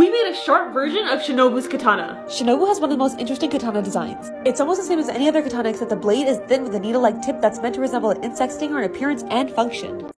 We made a short version of Shinobu's katana. Shinobu has one of the most interesting katana designs. It's almost the same as any other katana except the blade is thin with a needle-like tip that's meant to resemble an insect stinger in appearance and function.